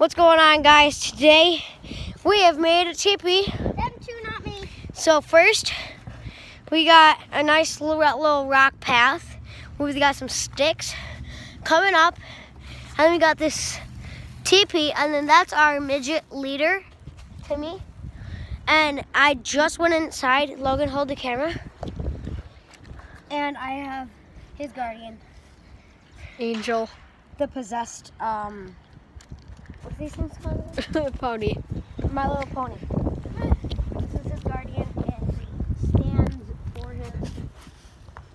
What's going on, guys? Today we have made a teepee. Them two, not me. So first, we got a nice little, little rock path. We've got some sticks coming up, and then we got this teepee, and then that's our midget leader, Timmy. And I just went inside. Logan, hold the camera. And I have his guardian, Angel. the possessed, um, what's these things called? Pony. My Little Pony. This is his guardian, and he stands for him.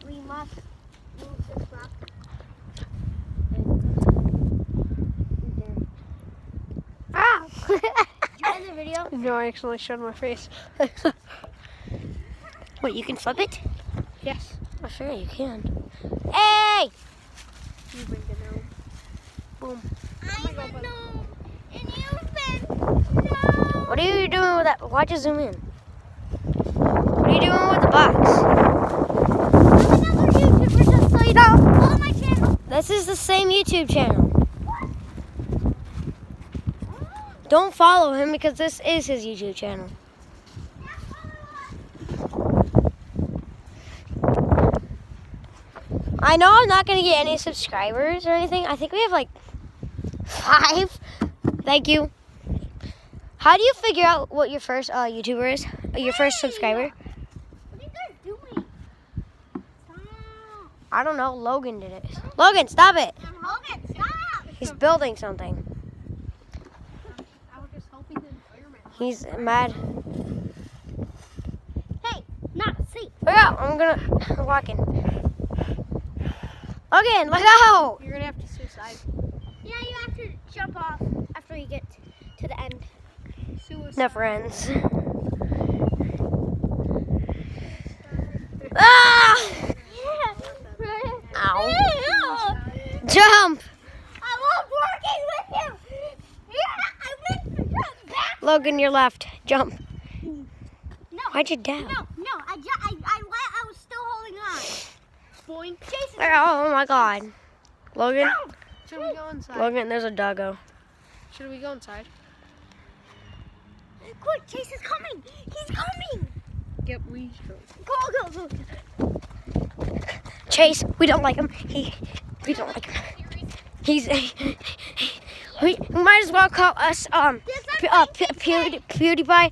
We must move this rock. Ah! Did you end the video? no, I actually showed my face. Wait, you can flip it? yes. Oh, sure you can. Hey! You bring the gnome. Boom. I'm a gnome, and you've been no. What are you doing with that? Why'd you zoom in? What are you doing with the box? This is the same YouTube channel. Don't follow him because this is his YouTube channel. I know I'm not going to get any subscribers or anything. I think we have like five. Thank you. How do you figure out what your first uh, YouTuber is? Uh, Your first subscriber? What are you guys doing? Stop. I don't know. Logan did it. Logan, stop it. Logan, stop. He's building something. I was just hoping the environment. He's mad. Hey, not safe. Look out! I'm gonna I'm walking. Logan, look out! You're gonna have to suicide. Yeah, you have to jump off after you get to the end. Suicide. Never ends. Ah! Ow. Jump! I love working with you. Yeah, I went to jump back. Logan, your left. Jump. No, Why'd you down? no, no. I, ju- I, I, I was still holding on. Boing. Jason. Oh my god. Logan? Should we go inside? Logan, there's a doggo. Should we go inside? Chase is coming. He's coming. Yep, we. Go, go, go. Chase, we don't like him. He, we don't like him. He's, we, we might as well call us, um, uh, PewDiePie,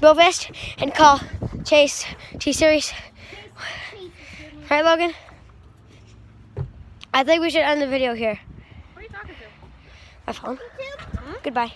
Bovest, and call Chase T-Series. Right, Logan? I think we should end the video here. What are you talking to? My phone. YouTube. Goodbye.